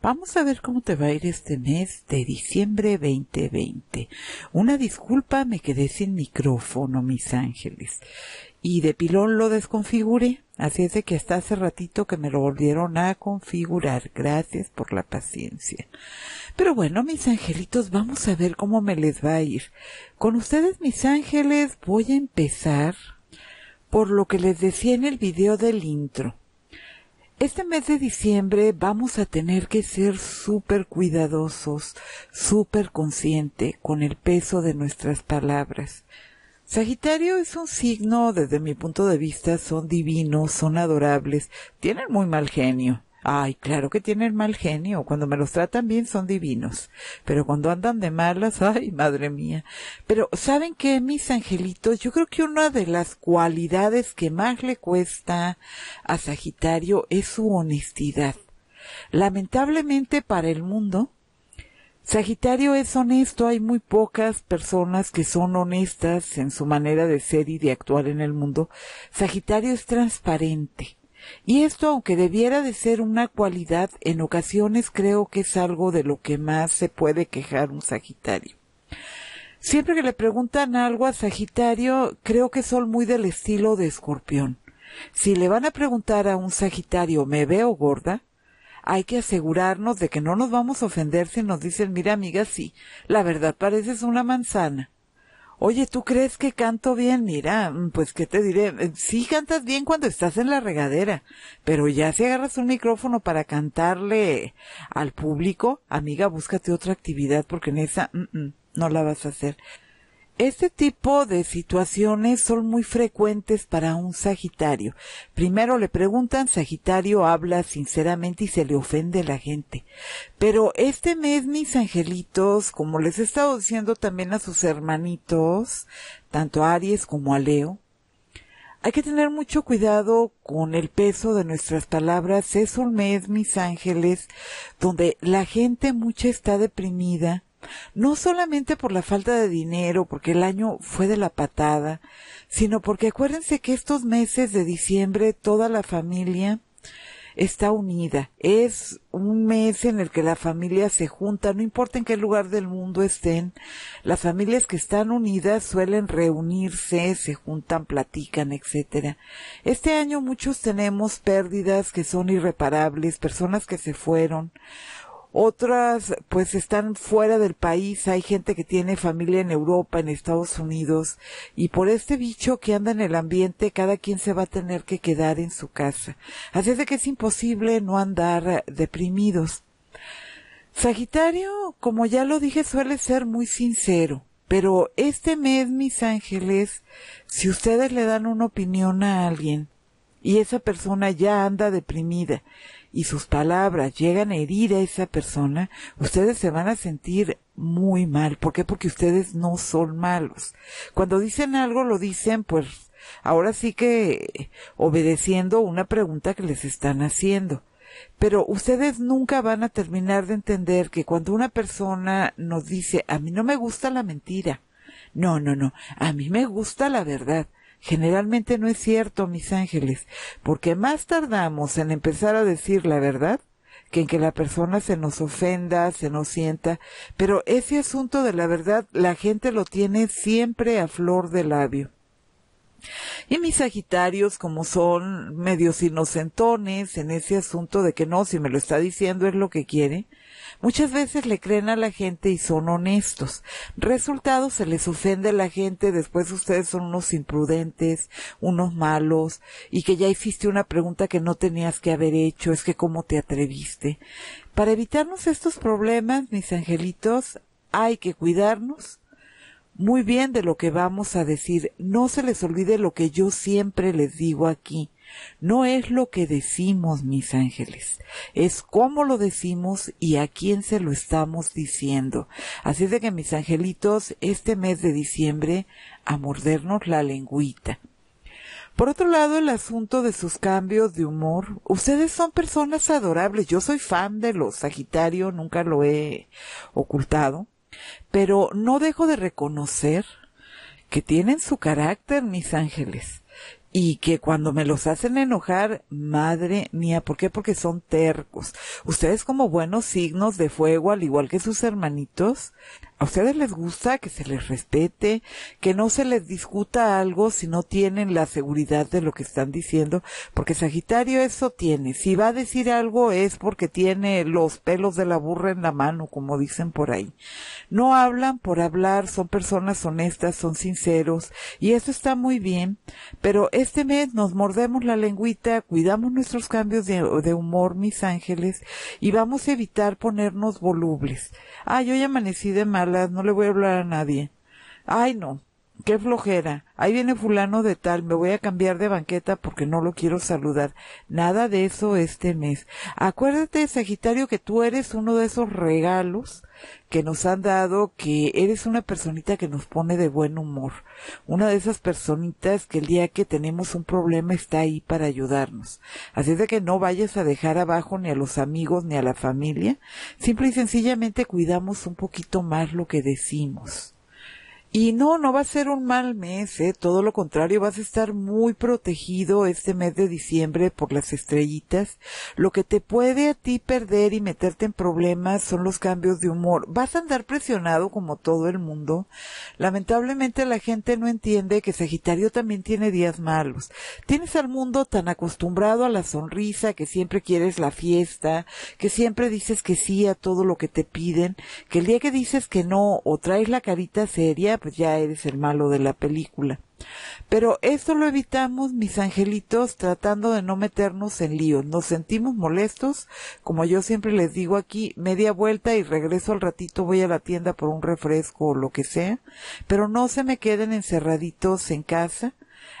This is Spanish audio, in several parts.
Vamos a ver cómo te va a ir este mes de diciembre 2020. Una disculpa, me quedé sin micrófono, mis ángeles. Y de pilón lo desconfiguré, así es de que hasta hace ratito que me lo volvieron a configurar. Gracias por la paciencia. Pero bueno, mis angelitos, vamos a ver cómo me les va a ir. Con ustedes, mis ángeles, voy a empezar por lo que les decía en el video del intro. Este mes de diciembre vamos a tener que ser súper cuidadosos, súper consciente con el peso de nuestras palabras. Sagitario es un signo, desde mi punto de vista, son divinos, son adorables, tienen muy mal genio. Ay, claro que tienen mal genio. Cuando me los tratan bien son divinos. Pero cuando andan de malas, ay, madre mía. Pero, ¿saben qué, mis angelitos? Yo creo que una de las cualidades que más le cuesta a Sagitario es su honestidad. Lamentablemente para el mundo, Sagitario es honesto, hay muy pocas personas que son honestas en su manera de ser y de actuar en el mundo. Sagitario es transparente. Y esto, aunque debiera de ser una cualidad, en ocasiones creo que es algo de lo que más se puede quejar un Sagitario. Siempre que le preguntan algo a Sagitario, creo que son muy del estilo de escorpión. Si le van a preguntar a un Sagitario, ¿me veo gorda? Hay que asegurarnos de que no nos vamos a ofender si nos dicen, mira amiga, sí, la verdad pareces una manzana. Oye, ¿tú crees que canto bien? Mira, mm, pues qué te diré, eh, sí cantas bien cuando estás en la regadera, pero ya si agarras un micrófono para cantarle al público, amiga, búscate otra actividad porque en esa mm, mm, no la vas a hacer. Este tipo de situaciones son muy frecuentes para un Sagitario. Primero le preguntan, Sagitario habla sinceramente y se le ofende la gente. Pero este mes, mis angelitos, como les he estado diciendo también a sus hermanitos, tanto a Aries como a Leo, hay que tener mucho cuidado con el peso de nuestras palabras. Es un mes, mis ángeles, donde la gente mucha está deprimida, no solamente por la falta de dinero, porque el año fue de la patada, sino porque acuérdense que estos meses de diciembre toda la familia está unida. Es un mes en el que la familia se junta, no importa en qué lugar del mundo estén, las familias que están unidas suelen reunirse, se juntan, platican, etcétera. Este año muchos tenemos pérdidas que son irreparables, personas que se fueron, otras pues están fuera del país, hay gente que tiene familia en Europa, en Estados Unidos, y por este bicho que anda en el ambiente, cada quien se va a tener que quedar en su casa. Así es de que es imposible no andar deprimidos. Sagitario, como ya lo dije, suele ser muy sincero, pero este mes, mis ángeles, si ustedes le dan una opinión a alguien, y esa persona ya anda deprimida, y sus palabras llegan a herir a esa persona, ustedes se van a sentir muy mal. ¿Por qué? Porque ustedes no son malos. Cuando dicen algo lo dicen pues ahora sí que obedeciendo una pregunta que les están haciendo. Pero ustedes nunca van a terminar de entender que cuando una persona nos dice, a mí no me gusta la mentira. No, no, no, a mí me gusta la verdad. Generalmente no es cierto, mis ángeles, porque más tardamos en empezar a decir la verdad que en que la persona se nos ofenda, se nos sienta, pero ese asunto de la verdad la gente lo tiene siempre a flor de labio. Y mis Sagitarios, como son medios inocentones en ese asunto de que no, si me lo está diciendo es lo que quiere, Muchas veces le creen a la gente y son honestos. Resultado, se les ofende a la gente, después ustedes son unos imprudentes, unos malos, y que ya hiciste una pregunta que no tenías que haber hecho, es que cómo te atreviste. Para evitarnos estos problemas, mis angelitos, hay que cuidarnos muy bien de lo que vamos a decir. No se les olvide lo que yo siempre les digo aquí. No es lo que decimos, mis ángeles, es cómo lo decimos y a quién se lo estamos diciendo. Así es de que, mis angelitos, este mes de diciembre, a mordernos la lengüita. Por otro lado, el asunto de sus cambios de humor. Ustedes son personas adorables. Yo soy fan de los Sagitario, nunca lo he ocultado. Pero no dejo de reconocer que tienen su carácter, mis ángeles y que cuando me los hacen enojar, madre mía, ¿por qué? Porque son tercos. Ustedes como buenos signos de fuego, al igual que sus hermanitos, a ustedes les gusta que se les respete, que no se les discuta algo si no tienen la seguridad de lo que están diciendo, porque Sagitario eso tiene. Si va a decir algo es porque tiene los pelos de la burra en la mano, como dicen por ahí. No hablan por hablar, son personas honestas, son sinceros, y eso está muy bien, pero este mes nos mordemos la lengüita, cuidamos nuestros cambios de, humor, mis ángeles, y vamos a evitar ponernos volubles. Ah, yo ya amanecí de no le voy a hablar a nadie. Ay, no, qué flojera. Ahí viene fulano de tal, me voy a cambiar de banqueta porque no lo quiero saludar. Nada de eso este mes. Acuérdate, Sagitario, que tú eres uno de esos regalos que nos han dado, que eres una personita que nos pone de buen humor. Una de esas personitas que el día que tenemos un problema está ahí para ayudarnos. Así es de que no vayas a dejar abajo ni a los amigos ni a la familia. Simple y sencillamente cuidamos un poquito más lo que decimos. Y no, no va a ser un mal mes, ¿eh? todo lo contrario, vas a estar muy protegido este mes de diciembre por las estrellitas. Lo que te puede a ti perder y meterte en problemas son los cambios de humor. Vas a andar presionado como todo el mundo. Lamentablemente la gente no entiende que Sagitario también tiene días malos. Tienes al mundo tan acostumbrado a la sonrisa, que siempre quieres la fiesta, que siempre dices que sí a todo lo que te piden, que el día que dices que no o traes la carita seria, pues ya eres el malo de la película. Pero esto lo evitamos, mis angelitos, tratando de no meternos en líos. Nos sentimos molestos, como yo siempre les digo aquí, media vuelta y regreso al ratito, voy a la tienda por un refresco o lo que sea, pero no se me queden encerraditos en casa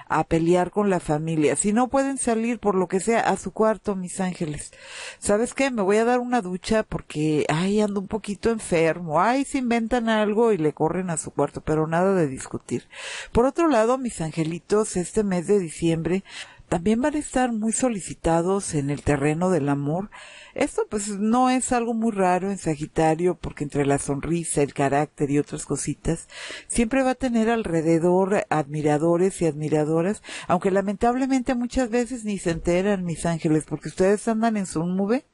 a pelear con la familia. Si no pueden salir por lo que sea a su cuarto, mis ángeles. ¿Sabes qué? Me voy a dar una ducha porque, ay, ando un poquito enfermo. Ay, se inventan algo y le corren a su cuarto, pero nada de discutir. Por otro lado, mis angelitos, este mes de diciembre, también van a estar muy solicitados en el terreno del amor. Esto pues no es algo muy raro en Sagitario porque entre la sonrisa, el carácter y otras cositas, siempre va a tener alrededor admiradores y admiradoras, aunque lamentablemente muchas veces ni se enteran mis ángeles porque ustedes andan en su nube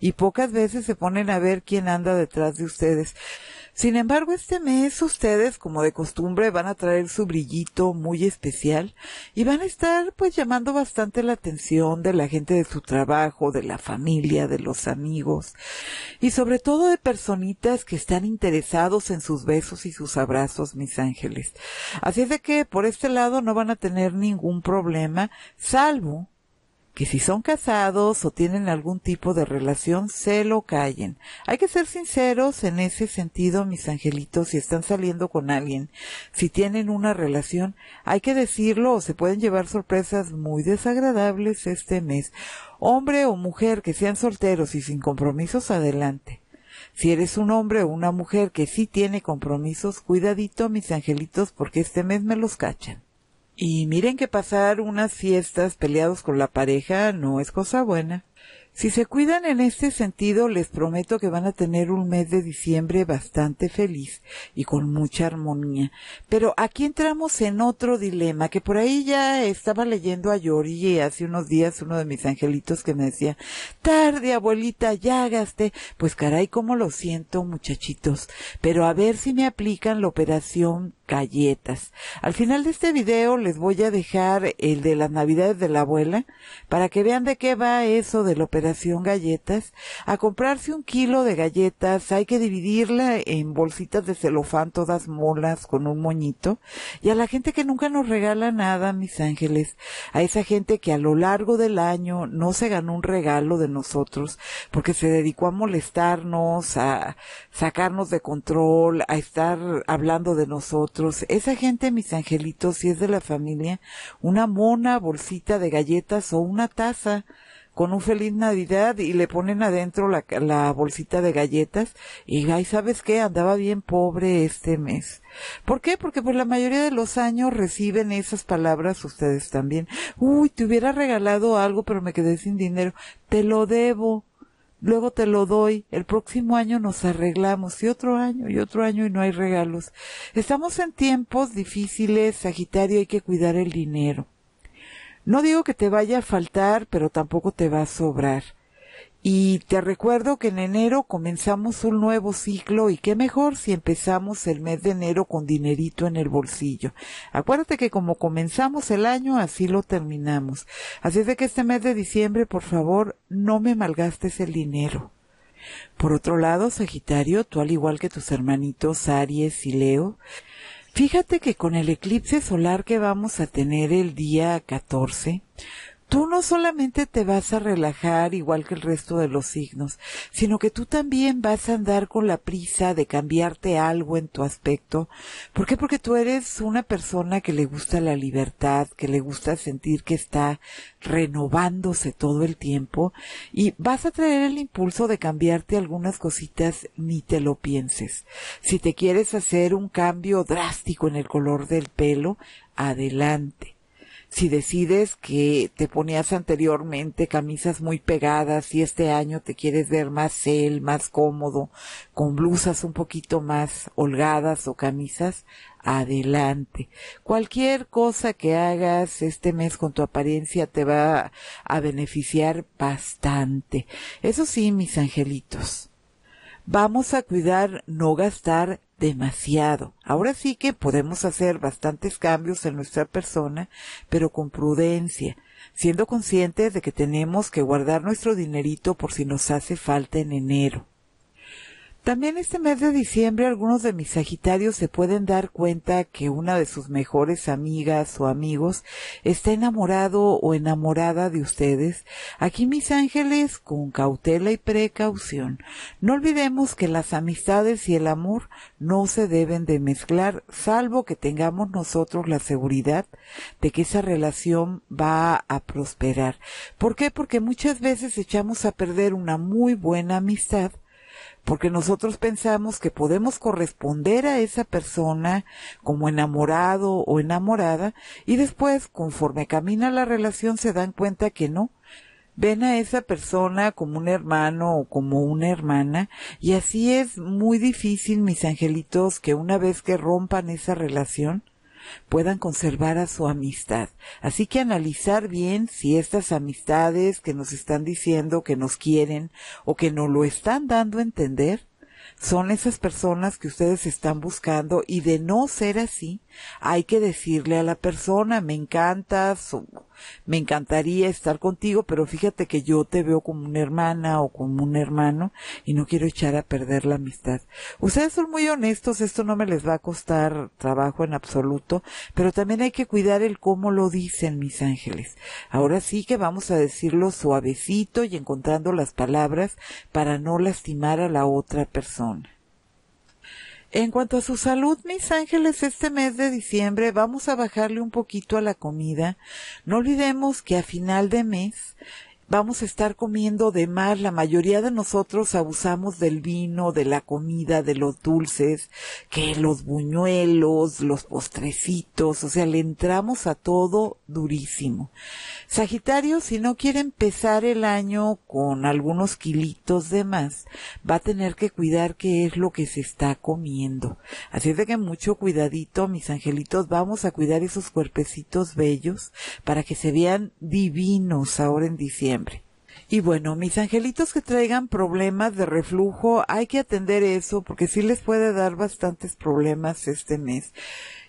y pocas veces se ponen a ver quién anda detrás de ustedes. Sin embargo, este mes ustedes, como de costumbre, van a traer su brillito muy especial y van a estar pues llamando bastante la atención de la gente de su trabajo, de la familia, de los amigos y sobre todo de personitas que están interesados en sus besos y sus abrazos, mis ángeles. Así es de que por este lado no van a tener ningún problema, salvo que si son casados o tienen algún tipo de relación, se lo callen. Hay que ser sinceros en ese sentido, mis angelitos, si están saliendo con alguien, si tienen una relación, hay que decirlo o se pueden llevar sorpresas muy desagradables este mes. Hombre o mujer que sean solteros y sin compromisos, adelante. Si eres un hombre o una mujer que sí tiene compromisos, cuidadito, mis angelitos, porque este mes me los cachan. Y miren que pasar unas fiestas peleados con la pareja no es cosa buena. Si se cuidan en este sentido, les prometo que van a tener un mes de diciembre bastante feliz y con mucha armonía. Pero aquí entramos en otro dilema, que por ahí ya estaba leyendo a Yori hace unos días uno de mis angelitos que me decía, tarde abuelita, ya gasté. Pues caray, cómo lo siento muchachitos. Pero a ver si me aplican la operación galletas. Al final de este video les voy a dejar el de las navidades de la abuela para que vean de qué va eso de la operación galletas. A comprarse un kilo de galletas hay que dividirla en bolsitas de celofán todas molas con un moñito y a la gente que nunca nos regala nada, mis ángeles, a esa gente que a lo largo del año no se ganó un regalo de nosotros porque se dedicó a molestarnos, a sacarnos de control, a estar hablando de nosotros esa gente, mis angelitos, si es de la familia, una mona, bolsita de galletas o una taza con un feliz Navidad y le ponen adentro la, la bolsita de galletas y ay, ¿sabes qué? Andaba bien pobre este mes. ¿Por qué? Porque por la mayoría de los años reciben esas palabras ustedes también. Uy, te hubiera regalado algo pero me quedé sin dinero. Te lo debo luego te lo doy, el próximo año nos arreglamos y otro año y otro año y no hay regalos. Estamos en tiempos difíciles, Sagitario, hay que cuidar el dinero. No digo que te vaya a faltar, pero tampoco te va a sobrar. Y te recuerdo que en enero comenzamos un nuevo ciclo y qué mejor si empezamos el mes de enero con dinerito en el bolsillo. Acuérdate que como comenzamos el año, así lo terminamos. Así es de que este mes de diciembre, por favor, no me malgastes el dinero. Por otro lado, Sagitario, tú al igual que tus hermanitos Aries y Leo, fíjate que con el eclipse solar que vamos a tener el día 14, tú no solamente te vas a relajar igual que el resto de los signos, sino que tú también vas a andar con la prisa de cambiarte algo en tu aspecto. ¿Por qué? Porque tú eres una persona que le gusta la libertad, que le gusta sentir que está renovándose todo el tiempo y vas a traer el impulso de cambiarte algunas cositas ni te lo pienses. Si te quieres hacer un cambio drástico en el color del pelo, adelante si decides que te ponías anteriormente camisas muy pegadas y este año te quieres ver más cel, más cómodo, con blusas un poquito más holgadas o camisas, adelante. Cualquier cosa que hagas este mes con tu apariencia te va a beneficiar bastante. Eso sí, mis angelitos. Vamos a cuidar no gastar demasiado. Ahora sí que podemos hacer bastantes cambios en nuestra persona, pero con prudencia, siendo conscientes de que tenemos que guardar nuestro dinerito por si nos hace falta en enero. También este mes de diciembre algunos de mis Sagitarios se pueden dar cuenta que una de sus mejores amigas o amigos está enamorado o enamorada de ustedes. Aquí mis ángeles con cautela y precaución. No olvidemos que las amistades y el amor no se deben de mezclar salvo que tengamos nosotros la seguridad de que esa relación va a prosperar. ¿Por qué? Porque muchas veces echamos a perder una muy buena amistad porque nosotros pensamos que podemos corresponder a esa persona como enamorado o enamorada y después, conforme camina la relación, se dan cuenta que no. Ven a esa persona como un hermano o como una hermana y así es muy difícil, mis angelitos, que una vez que rompan esa relación, puedan conservar a su amistad. Así que analizar bien si estas amistades que nos están diciendo que nos quieren o que nos lo están dando a entender son esas personas que ustedes están buscando y de no ser así, hay que decirle a la persona, me encantas, me encantaría estar contigo, pero fíjate que yo te veo como una hermana o como un hermano y no quiero echar a perder la amistad. Ustedes son muy honestos, esto no me les va a costar trabajo en absoluto, pero también hay que cuidar el cómo lo dicen mis ángeles. Ahora sí que vamos a decirlo suavecito y encontrando las palabras para no lastimar a la otra persona. En cuanto a su salud, mis ángeles, este mes de diciembre vamos a bajarle un poquito a la comida. No olvidemos que a final de mes vamos a estar comiendo de más. La mayoría de nosotros abusamos del vino, de la comida, de los dulces, que los buñuelos, los postrecitos, o sea, le entramos a todo durísimo. Sagitario, si no quiere empezar el año con algunos kilitos de más, va a tener que cuidar qué es lo que se está comiendo. Así es de que mucho cuidadito, mis angelitos, vamos a cuidar esos cuerpecitos bellos para que se vean divinos ahora en diciembre. Y bueno, mis angelitos que traigan problemas de reflujo, hay que atender eso porque sí les puede dar bastantes problemas este mes.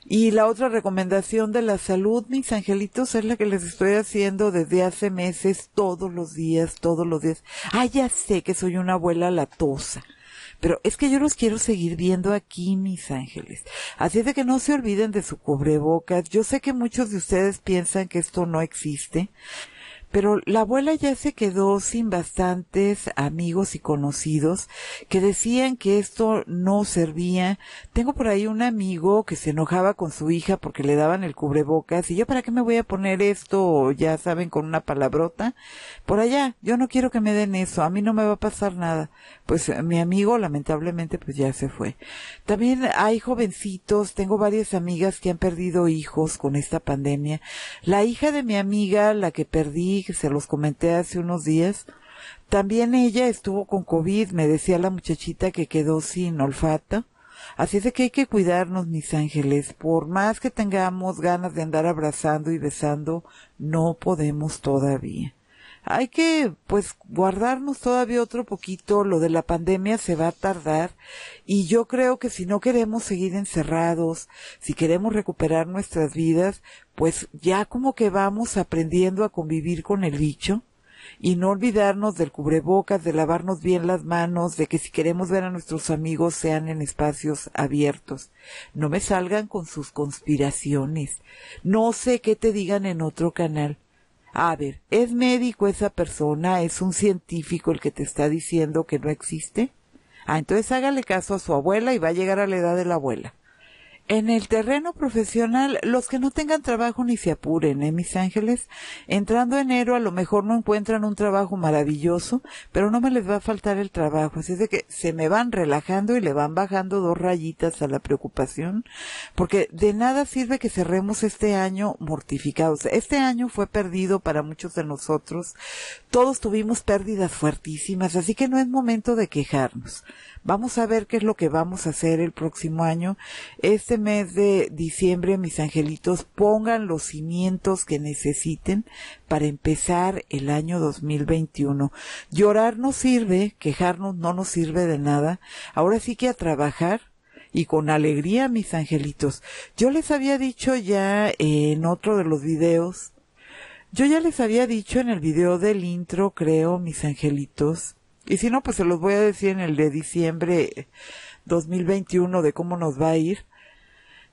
Y la otra recomendación de la salud, mis angelitos, es la que les estoy haciendo desde hace meses, todos los días, todos los días. Ah, ya sé que soy una abuela latosa. Pero es que yo los quiero seguir viendo aquí, mis ángeles. Así es de que no se olviden de su cubrebocas. Yo sé que muchos de ustedes piensan que esto no existe, pero la abuela ya se quedó sin bastantes amigos y conocidos que decían que esto no servía. Tengo por ahí un amigo que se enojaba con su hija porque le daban el cubrebocas y yo para qué me voy a poner esto, ya saben, con una palabrota. Por allá, yo no quiero que me den eso, a mí no me va a pasar nada. Pues mi amigo lamentablemente pues ya se fue. También hay jovencitos, tengo varias amigas que han perdido hijos con esta pandemia. La hija de mi amiga, la que perdí, que se los comenté hace unos días. También ella estuvo con COVID, me decía la muchachita que quedó sin olfato. Así es de que hay que cuidarnos, mis ángeles. Por más que tengamos ganas de andar abrazando y besando, no podemos todavía. Hay que, pues, guardarnos todavía otro poquito. Lo de la pandemia se va a tardar. Y yo creo que si no queremos seguir encerrados, si queremos recuperar nuestras vidas, pues ya como que vamos aprendiendo a convivir con el bicho y no olvidarnos del cubrebocas, de lavarnos bien las manos, de que si queremos ver a nuestros amigos sean en espacios abiertos. No me salgan con sus conspiraciones. No sé qué te digan en otro canal. A ver, ¿es médico esa persona? ¿Es un científico el que te está diciendo que no existe? Ah, entonces hágale caso a su abuela y va a llegar a la edad de la abuela. En el terreno profesional, los que no tengan trabajo ni se apuren, ¿eh, mis ángeles? Entrando enero a lo mejor no encuentran un trabajo maravilloso, pero no me les va a faltar el trabajo. Así es de que se me van relajando y le van bajando dos rayitas a la preocupación, porque de nada sirve que cerremos este año mortificados. Este año fue perdido para muchos de nosotros. Todos tuvimos pérdidas fuertísimas, así que no es momento de quejarnos. Vamos a ver qué es lo que vamos a hacer el próximo año. Este mes de diciembre, mis angelitos, pongan los cimientos que necesiten para empezar el año 2021. Llorar no sirve, quejarnos no nos sirve de nada. Ahora sí que a trabajar y con alegría, mis angelitos. Yo les había dicho ya en otro de los videos, yo ya les había dicho en el video del intro, creo, mis angelitos, y si no, pues se los voy a decir en el de diciembre 2021 de cómo nos va a ir.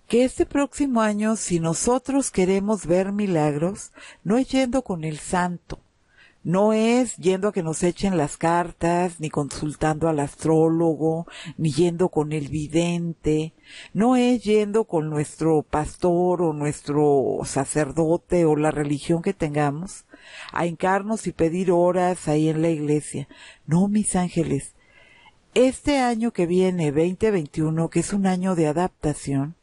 Que este próximo año, si nosotros queremos ver milagros, no es yendo con el santo, no es yendo a que nos echen las cartas, ni consultando al astrólogo, ni yendo con el vidente, no es yendo con nuestro pastor o nuestro sacerdote o la religión que tengamos, a encarnos y pedir horas ahí en la iglesia. No, mis ángeles. Este año que viene, 2021, que es un año de adaptación,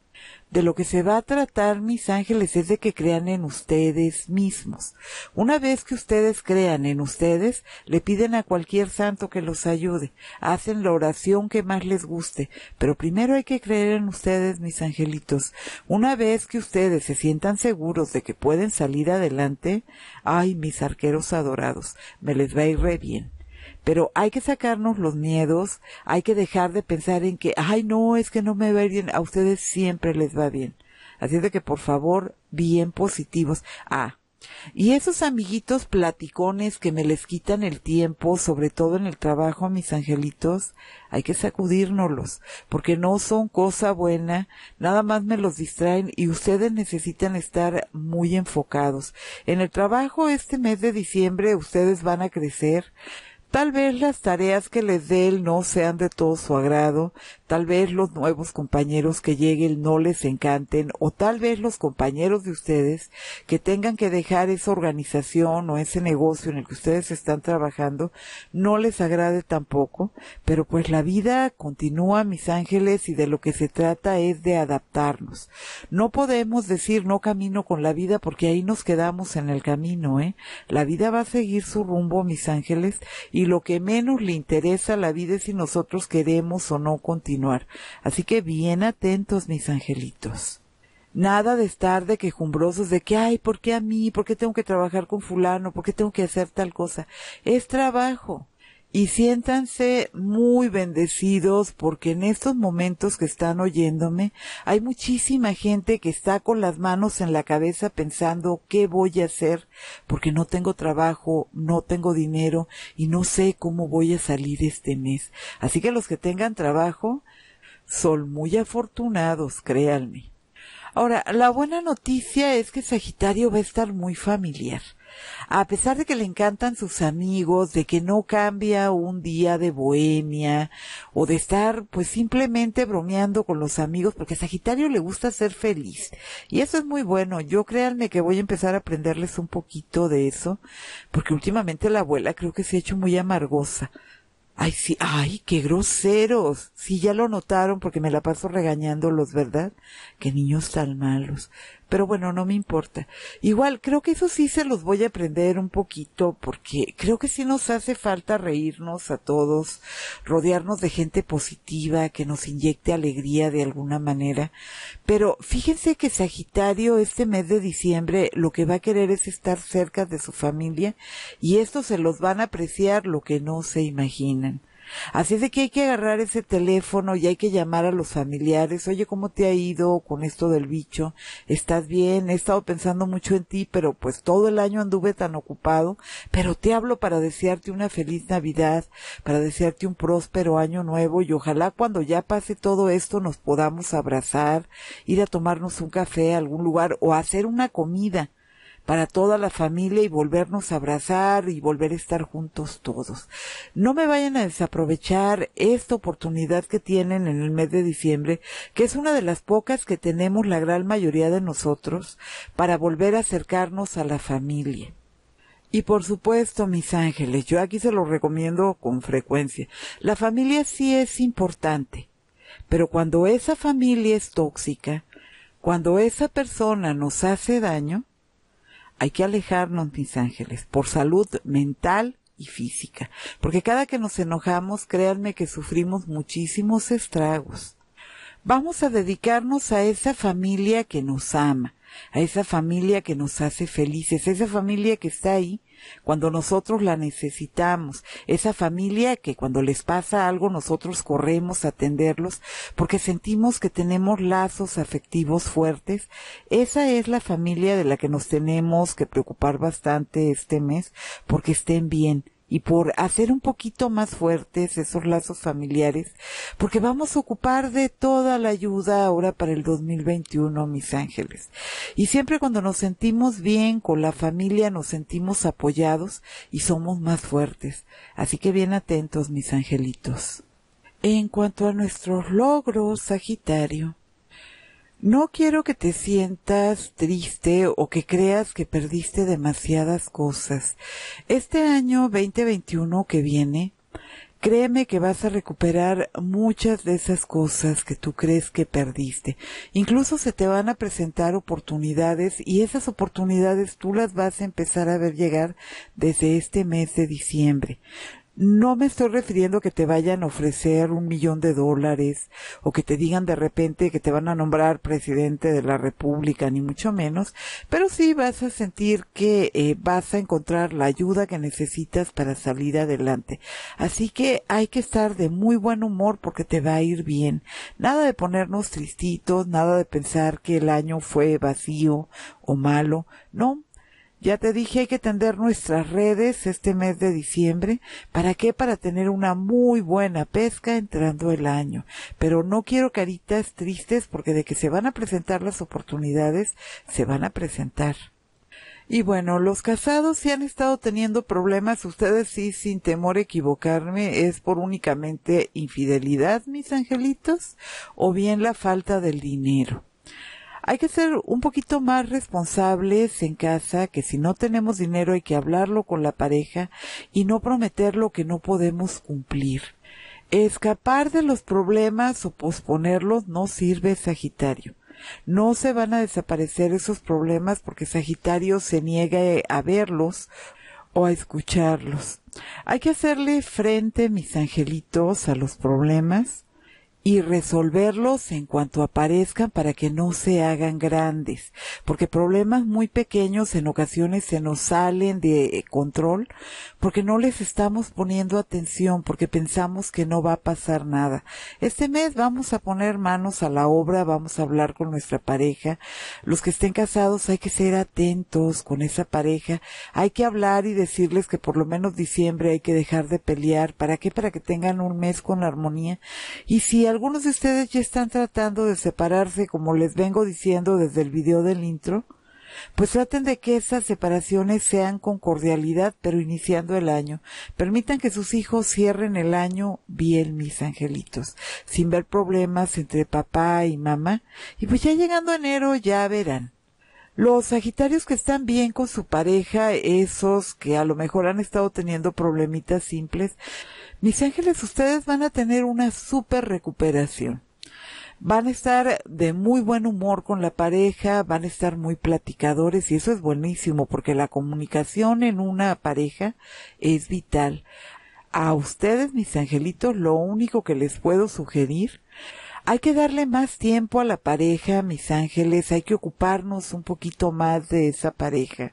de lo que se va a tratar, mis ángeles, es de que crean en ustedes mismos. Una vez que ustedes crean en ustedes, le piden a cualquier santo que los ayude, hacen la oración que más les guste, pero primero hay que creer en ustedes, mis angelitos. Una vez que ustedes se sientan seguros de que pueden salir adelante, ay, mis arqueros adorados, me les va a ir re bien pero hay que sacarnos los miedos, hay que dejar de pensar en que, ay no, es que no me va bien, a ustedes siempre les va bien. Así de que por favor, bien positivos. Ah, y esos amiguitos platicones que me les quitan el tiempo, sobre todo en el trabajo, mis angelitos, hay que sacudírnoslos, porque no son cosa buena, nada más me los distraen y ustedes necesitan estar muy enfocados. En el trabajo este mes de diciembre ustedes van a crecer, Tal vez las tareas que les dé él no sean de todo su agrado, tal vez los nuevos compañeros que lleguen no les encanten, o tal vez los compañeros de ustedes que tengan que dejar esa organización o ese negocio en el que ustedes están trabajando no les agrade tampoco, pero pues la vida continúa, mis ángeles, y de lo que se trata es de adaptarnos. No podemos decir no camino con la vida porque ahí nos quedamos en el camino, ¿eh? La vida va a seguir su rumbo, mis ángeles, lo que menos le interesa a la vida es si nosotros queremos o no continuar. Así que bien atentos, mis angelitos. Nada de estar de quejumbrosos de que, ay, ¿por qué a mí? ¿Por qué tengo que trabajar con fulano? ¿Por qué tengo que hacer tal cosa? Es trabajo y siéntanse muy bendecidos porque en estos momentos que están oyéndome hay muchísima gente que está con las manos en la cabeza pensando qué voy a hacer porque no tengo trabajo, no tengo dinero y no sé cómo voy a salir este mes. Así que los que tengan trabajo son muy afortunados, créanme. Ahora, la buena noticia es que Sagitario va a estar muy familiar a pesar de que le encantan sus amigos, de que no cambia un día de bohemia o de estar pues simplemente bromeando con los amigos, porque a Sagitario le gusta ser feliz. Y eso es muy bueno. Yo créanme que voy a empezar a aprenderles un poquito de eso, porque últimamente la abuela creo que se ha hecho muy amargosa. Ay, sí, ay, qué groseros. Sí, ya lo notaron porque me la paso regañándolos, ¿verdad? Qué niños tan malos. Pero bueno, no me importa. Igual, creo que eso sí se los voy a aprender un poquito porque creo que sí nos hace falta reírnos a todos, rodearnos de gente positiva que nos inyecte alegría de alguna manera. Pero fíjense que Sagitario este mes de diciembre lo que va a querer es estar cerca de su familia y esto se los van a apreciar lo que no se imaginan. Así es de que hay que agarrar ese teléfono y hay que llamar a los familiares. Oye, ¿cómo te ha ido con esto del bicho? ¿Estás bien? He estado pensando mucho en ti, pero pues todo el año anduve tan ocupado. Pero te hablo para desearte una feliz Navidad, para desearte un próspero año nuevo y ojalá cuando ya pase todo esto nos podamos abrazar, ir a tomarnos un café a algún lugar o hacer una comida para toda la familia y volvernos a abrazar y volver a estar juntos todos. No me vayan a desaprovechar esta oportunidad que tienen en el mes de diciembre, que es una de las pocas que tenemos la gran mayoría de nosotros, para volver a acercarnos a la familia. Y por supuesto, mis ángeles, yo aquí se lo recomiendo con frecuencia. La familia sí es importante, pero cuando esa familia es tóxica, cuando esa persona nos hace daño, hay que alejarnos, mis ángeles, por salud mental y física, porque cada que nos enojamos, créanme que sufrimos muchísimos estragos. Vamos a dedicarnos a esa familia que nos ama, a esa familia que nos hace felices, esa familia que está ahí cuando nosotros la necesitamos, esa familia que cuando les pasa algo nosotros corremos a atenderlos porque sentimos que tenemos lazos afectivos fuertes, esa es la familia de la que nos tenemos que preocupar bastante este mes porque estén bien, y por hacer un poquito más fuertes esos lazos familiares, porque vamos a ocupar de toda la ayuda ahora para el 2021, mis ángeles. Y siempre cuando nos sentimos bien con la familia, nos sentimos apoyados y somos más fuertes. Así que bien atentos, mis angelitos. En cuanto a nuestros logros, Sagitario, no quiero que te sientas triste o que creas que perdiste demasiadas cosas. Este año 2021 que viene, créeme que vas a recuperar muchas de esas cosas que tú crees que perdiste. Incluso se te van a presentar oportunidades y esas oportunidades tú las vas a empezar a ver llegar desde este mes de diciembre. No me estoy refiriendo a que te vayan a ofrecer un millón de dólares o que te digan de repente que te van a nombrar presidente de la República, ni mucho menos, pero sí vas a sentir que eh, vas a encontrar la ayuda que necesitas para salir adelante. Así que hay que estar de muy buen humor porque te va a ir bien. Nada de ponernos tristitos, nada de pensar que el año fue vacío o malo. No, ya te dije, hay que tender nuestras redes este mes de diciembre. ¿Para qué? Para tener una muy buena pesca entrando el año. Pero no quiero caritas tristes porque de que se van a presentar las oportunidades, se van a presentar. Y bueno, los casados si han estado teniendo problemas, ustedes sí, sin temor a equivocarme, es por únicamente infidelidad, mis angelitos, o bien la falta del dinero hay que ser un poquito más responsables en casa, que si no tenemos dinero hay que hablarlo con la pareja y no prometer lo que no podemos cumplir. Escapar de los problemas o posponerlos no sirve Sagitario. No se van a desaparecer esos problemas porque Sagitario se niega a verlos o a escucharlos. Hay que hacerle frente, mis angelitos, a los problemas y resolverlos en cuanto aparezcan para que no se hagan grandes, porque problemas muy pequeños en ocasiones se nos salen de control porque no les estamos poniendo atención, porque pensamos que no va a pasar nada. Este mes vamos a poner manos a la obra, vamos a hablar con nuestra pareja. Los que estén casados hay que ser atentos con esa pareja, hay que hablar y decirles que por lo menos diciembre hay que dejar de pelear, ¿para qué? Para que tengan un mes con armonía. Y si algunos de ustedes ya están tratando de separarse, como les vengo diciendo desde el video del intro, pues traten de que esas separaciones sean con cordialidad, pero iniciando el año. Permitan que sus hijos cierren el año bien, mis angelitos, sin ver problemas entre papá y mamá. Y pues ya llegando enero ya verán. Los Sagitarios que están bien con su pareja, esos que a lo mejor han estado teniendo problemitas simples, mis ángeles, ustedes van a tener una super recuperación. van a estar de muy buen humor con la pareja, van a estar muy platicadores y eso es buenísimo porque la comunicación en una pareja es vital. A ustedes, mis angelitos, lo único que les puedo sugerir hay que darle más tiempo a la pareja, mis ángeles, hay que ocuparnos un poquito más de esa pareja.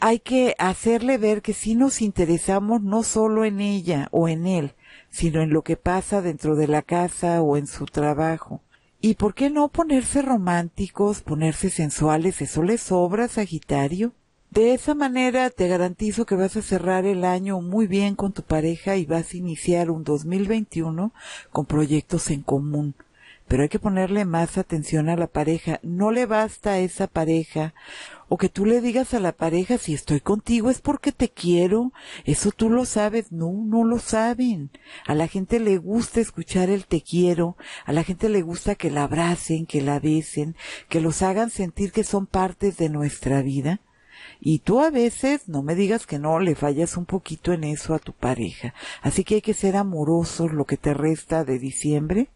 Hay que hacerle ver que sí nos interesamos no solo en ella o en él, sino en lo que pasa dentro de la casa o en su trabajo. ¿Y por qué no ponerse románticos, ponerse sensuales? Eso les sobra, Sagitario. De esa manera te garantizo que vas a cerrar el año muy bien con tu pareja y vas a iniciar un 2021 con proyectos en común. Pero hay que ponerle más atención a la pareja. No le basta a esa pareja o que tú le digas a la pareja si estoy contigo es porque te quiero. Eso tú lo sabes. No, no lo saben. A la gente le gusta escuchar el te quiero. A la gente le gusta que la abracen, que la besen, que los hagan sentir que son partes de nuestra vida y tú a veces, no me digas que no, le fallas un poquito en eso a tu pareja. Así que hay que ser amorosos lo que te resta de diciembre.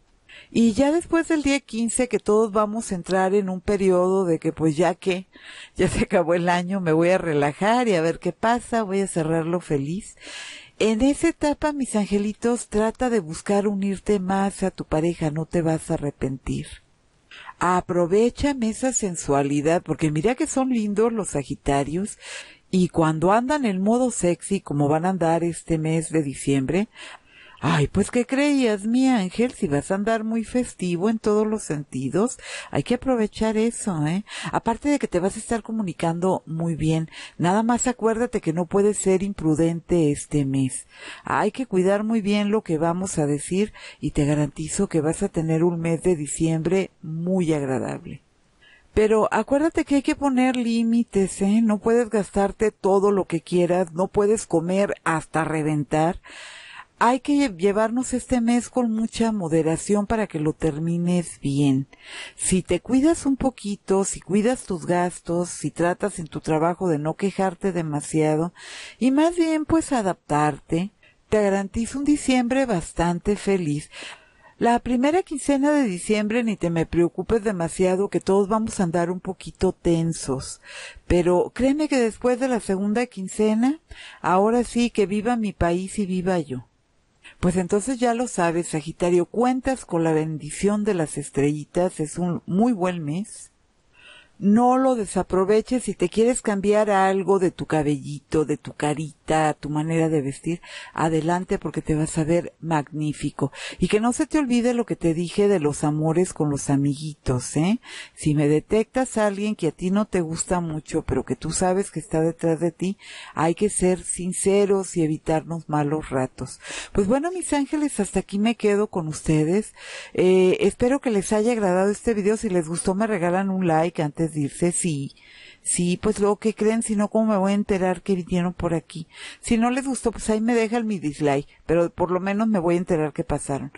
Y ya después del día 15 que todos vamos a entrar en un periodo de que pues ya que ya se acabó el año, me voy a relajar y a ver qué pasa, voy a cerrarlo feliz. En esa etapa, mis angelitos, trata de buscar unirte más a tu pareja, no te vas a arrepentir aprovechan esa sensualidad, porque mira que son lindos los Sagitarios, y cuando andan en modo sexy, como van a andar este mes de diciembre, Ay, pues ¿qué creías, mi ángel? Si vas a andar muy festivo en todos los sentidos, hay que aprovechar eso, ¿eh? Aparte de que te vas a estar comunicando muy bien, nada más acuérdate que no puedes ser imprudente este mes. Hay que cuidar muy bien lo que vamos a decir y te garantizo que vas a tener un mes de diciembre muy agradable. Pero acuérdate que hay que poner límites, ¿eh? No puedes gastarte todo lo que quieras, no puedes comer hasta reventar hay que llevarnos este mes con mucha moderación para que lo termines bien. Si te cuidas un poquito, si cuidas tus gastos, si tratas en tu trabajo de no quejarte demasiado y más bien pues adaptarte, te garantizo un diciembre bastante feliz. La primera quincena de diciembre ni te me preocupes demasiado que todos vamos a andar un poquito tensos. Pero créeme que después de la segunda quincena, ahora sí que viva mi país y viva yo. Pues entonces ya lo sabes, Sagitario, cuentas con la bendición de las estrellitas, es un muy buen mes no lo desaproveches si te quieres cambiar algo de tu cabellito, de tu carita, tu manera de vestir, adelante porque te vas a ver magnífico. Y que no se te olvide lo que te dije de los amores con los amiguitos, ¿eh? Si me detectas a alguien que a ti no te gusta mucho, pero que tú sabes que está detrás de ti, hay que ser sinceros y evitarnos malos ratos. Pues bueno, mis ángeles, hasta aquí me quedo con ustedes. Eh, espero que les haya agradado este video. Si les gustó, me regalan un like antes dice sí, sí, pues luego que creen, si no, ¿cómo me voy a enterar que vinieron por aquí? Si no les gustó, pues ahí me dejan mi dislike, pero por lo menos me voy a enterar que pasaron.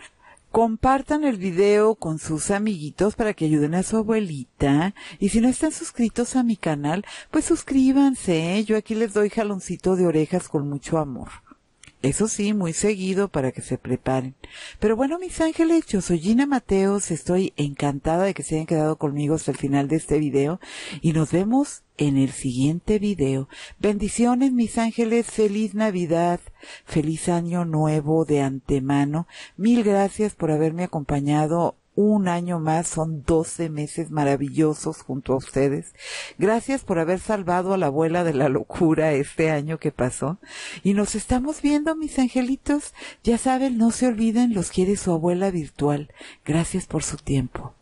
Compartan el video con sus amiguitos para que ayuden a su abuelita. Y si no están suscritos a mi canal, pues suscríbanse. ¿eh? Yo aquí les doy jaloncito de orejas con mucho amor. Eso sí, muy seguido para que se preparen. Pero bueno, mis ángeles, yo soy Gina Mateos, estoy encantada de que se hayan quedado conmigo hasta el final de este video y nos vemos en el siguiente video. Bendiciones, mis ángeles, feliz Navidad, feliz año nuevo de antemano. Mil gracias por haberme acompañado un año más, son 12 meses maravillosos junto a ustedes. Gracias por haber salvado a la abuela de la locura este año que pasó. Y nos estamos viendo, mis angelitos. Ya saben, no se olviden, los quiere su abuela virtual. Gracias por su tiempo.